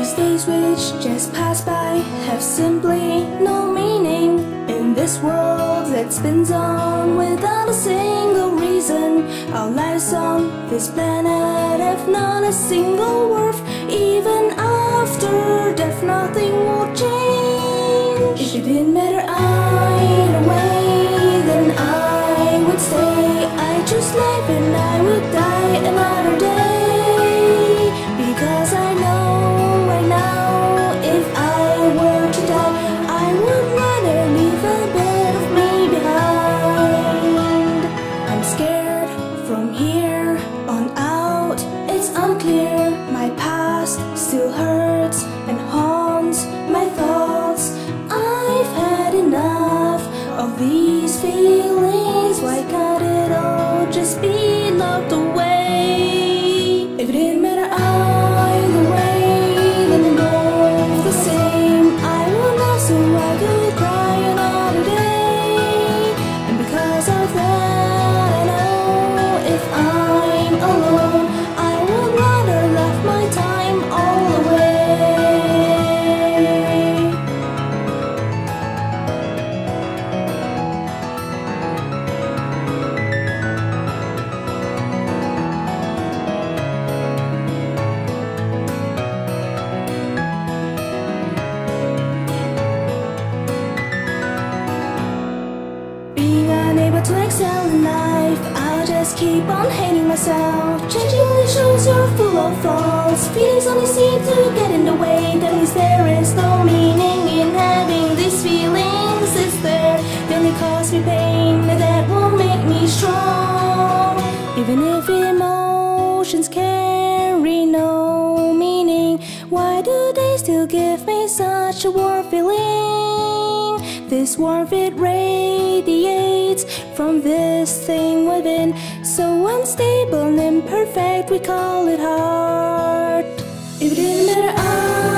These days which just pass by have simply no meaning. In this world that spins on without a single reason Our lives on this planet have not a single worth Even after death nothing will change. It didn't matter just be locked to excel in life, I'll just keep on hating myself. Changing shows you're full of faults. Feelings only seem to get in the way. That means there is no meaning in having these feelings. Is there? They only cause me pain, that won't make me strong. Even if emotions to give me such a warm feeling. This warmth it radiates from this thing within. So unstable and imperfect, we call it heart. If it didn't matter, I